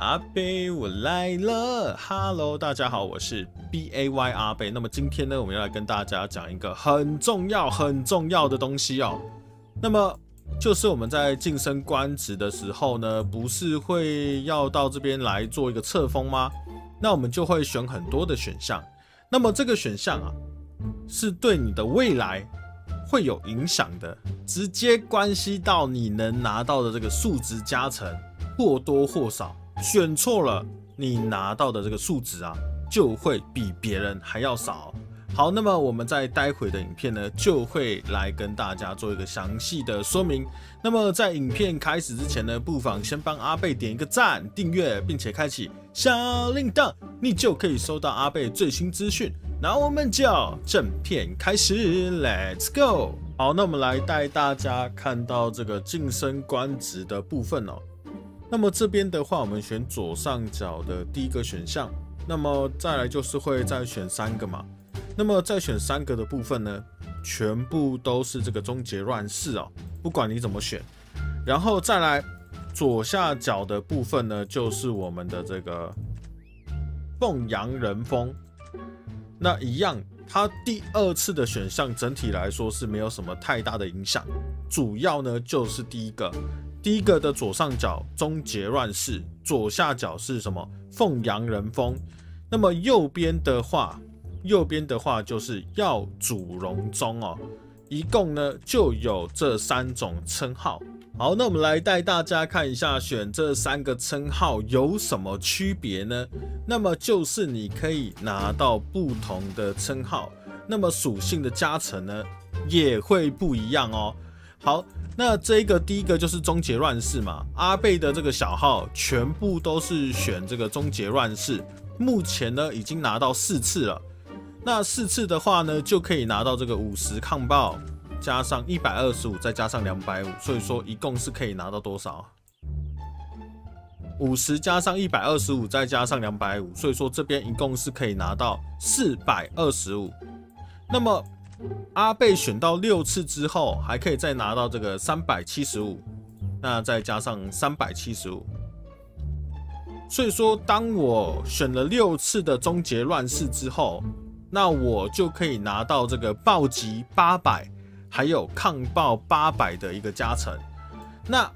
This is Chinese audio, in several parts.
阿贝，我来了，Hello，大家好，我是 B A Y 阿贝。那么今天呢，我们要来跟大家讲一个很重要、很重要的东西哦。那么就是我们在晋升官职的时候呢，不是会要到这边来做一个册封吗？那我们就会选很多的选项。那么这个选项啊，是对你的未来会有影响的，直接关系到你能拿到的这个数值加成，或多或少。选错了，你拿到的这个数值啊，就会比别人还要少。好，那么我们在待会的影片呢，就会来跟大家做一个详细的说明。那么在影片开始之前呢，不妨先帮阿贝点一个赞、订阅，并且开启小铃铛，你就可以收到阿贝最新资讯。那我们就正片开始，Let's go。好，那我们来带大家看到这个晋升官职的部分哦。那么这边的话，我们选左上角的第一个选项。那么再来就是会再选三个嘛。那么再选三个的部分呢，全部都是这个终结乱世哦，不管你怎么选。然后再来左下角的部分呢，就是我们的这个凤阳人风。那一样，它第二次的选项整体来说是没有什么太大的影响，主要呢就是第一个。第一个的左上角终结乱世，左下角是什么？凤阳人风。那么右边的话，右边的话就是耀祖荣宗哦。一共呢就有这三种称号。好，那我们来带大家看一下，选这三个称号有什么区别呢？那么就是你可以拿到不同的称号，那么属性的加成呢也会不一样哦。好。那这一个第一个就是终结乱世嘛，阿贝的这个小号全部都是选这个终结乱世，目前呢已经拿到四次了。那四次的话呢，就可以拿到这个五十抗爆，加上一百二十五，再加上两百五，所以说一共是可以拿到多少？五十加上一百二十五，再加上两百五，所以说这边一共是可以拿到四百二十五。那么。阿贝选到六次之后，还可以再拿到这个三百七十五，那再加上三百七十五，所以说当我选了六次的终结乱世之后，那我就可以拿到这个暴击八百，还有抗暴八百的一个加成。那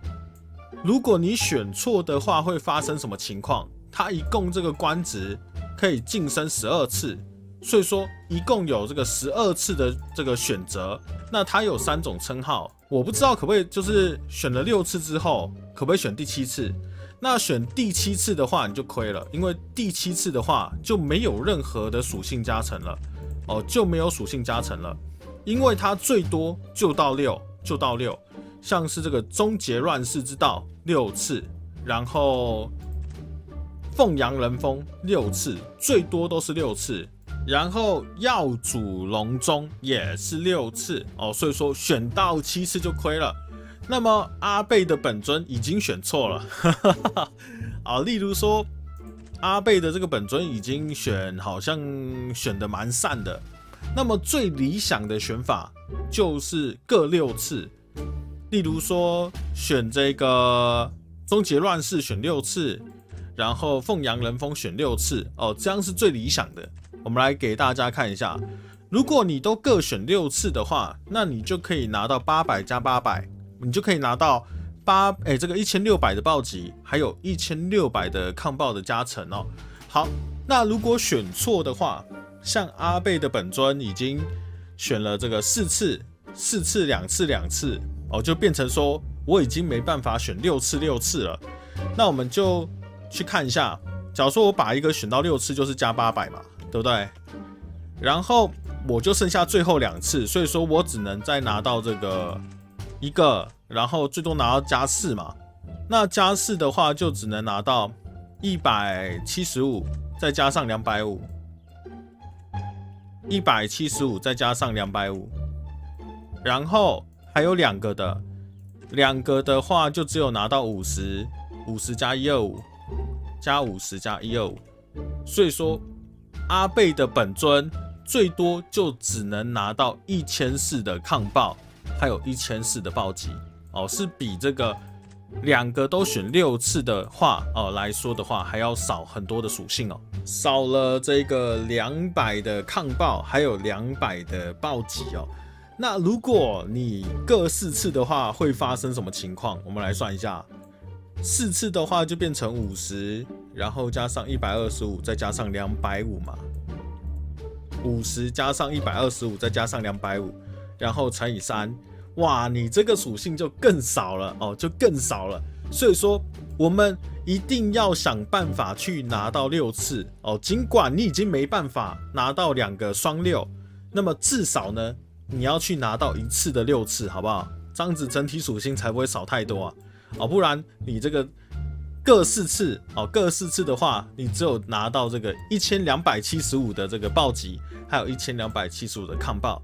如果你选错的话，会发生什么情况？它一共这个官职可以晋升十二次。所以说，一共有这个十二次的这个选择，那它有三种称号，我不知道可不可以，就是选了六次之后，可不可以选第七次？那选第七次的话，你就亏了，因为第七次的话就没有任何的属性加成了，哦，就没有属性加成了，因为它最多就到六，就到六，像是这个终结乱世之道六次，然后凤阳人风六次，最多都是六次。然后耀祖龙宗也是六次哦，所以说选到七次就亏了。那么阿贝的本尊已经选错了，啊，例如说阿贝的这个本尊已经选，好像选的蛮善的。那么最理想的选法就是各六次，例如说选这个终结乱世选六次，然后凤阳人风选六次哦，这样是最理想的。我们来给大家看一下，如果你都各选六次的话，那你就可以拿到八百加八百，你就可以拿到八哎这个一千六百的暴击，还有一千六百的抗暴的加成哦。好，那如果选错的话，像阿贝的本尊已经选了这个四次，四次两次两次哦，就变成说我已经没办法选六次六次了。那我们就去看一下，假如说我把一个选到六次，就是加八百嘛。对不对？然后我就剩下最后两次，所以说我只能再拿到这个一个，然后最多拿到加四嘛。那加四的话，就只能拿到一百七十五，再加上两百五，一百七十五再加上两百五，然后还有两个的，两个的话就只有拿到五十，五十加一二五，加五十加一二五，所以说。阿贝的本尊最多就只能拿到一千四的抗爆，还有一千四的暴击哦，是比这个两个都选六次的话哦来说的话，还要少很多的属性哦，少了这个两百的抗爆，还有两百的暴击哦。那如果你各四次的话，会发生什么情况？我们来算一下，四次的话就变成五十，然后加上一百二十五，再加上两百五嘛。五十加上一百二十五，再加上两百五，然后乘以三，哇，你这个属性就更少了哦，就更少了。所以说，我们一定要想办法去拿到六次哦。尽管你已经没办法拿到两个双六，那么至少呢？你要去拿到一次的六次，好不好？这样子整体属性才不会少太多啊！哦，不然你这个各四次哦，各四次的话，你只有拿到这个一千两百七十五的这个暴击，还有一千两百七十五的抗爆，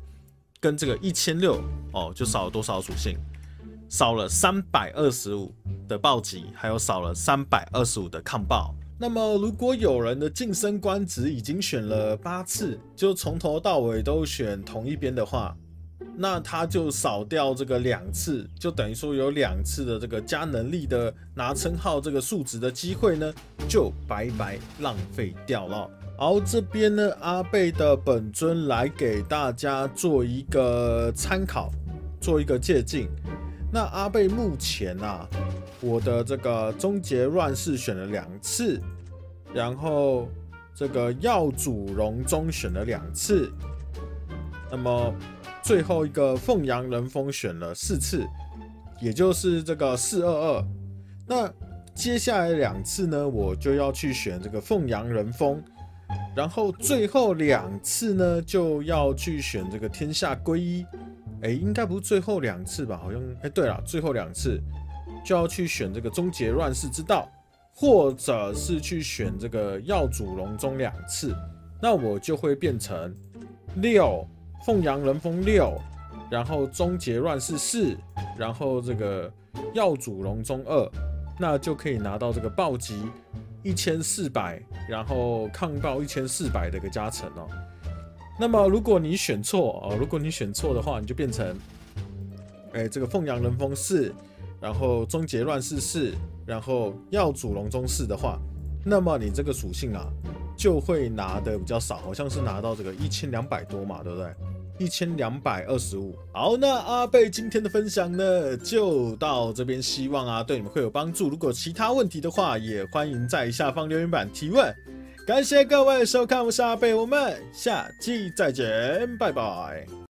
跟这个一千六哦，就少了多少属性？少了三百二十五的暴击，还有少了三百二十五的抗爆。那么，如果有人的晋升官职已经选了八次，就从头到尾都选同一边的话，那他就少掉这个两次，就等于说有两次的这个加能力的拿称号这个数值的机会呢，就白白浪费掉了。好，这边呢，阿贝的本尊来给大家做一个参考，做一个借鉴。那阿贝目前啊，我的这个终结乱世选了两次，然后这个耀祖荣中选了两次，那么最后一个凤阳人风选了四次，也就是这个四二二。那接下来两次呢，我就要去选这个凤阳人风，然后最后两次呢，就要去选这个天下归一。哎，应该不是最后两次吧？好像哎，对了，最后两次就要去选这个终结乱世之道，或者是去选这个耀祖龙中两次，那我就会变成六凤阳人风六，然后终结乱世四，然后这个耀祖龙中二，那就可以拿到这个暴击一千四百，然后抗爆一千四百的一个加成哦。那么如果你选错哦，如果你选错的话，你就变成，哎，这个凤阳人风四，然后终结乱世四，然后耀祖龙中四的话，那么你这个属性啊，就会拿的比较少，好像是拿到这个一千两百多嘛，对不对？一千两百二十五。好，那阿贝今天的分享呢，就到这边，希望啊对你们会有帮助。如果其他问题的话，也欢迎在下方留言板提问。感谢各位收看，我是阿贝，我们下期再见，拜拜。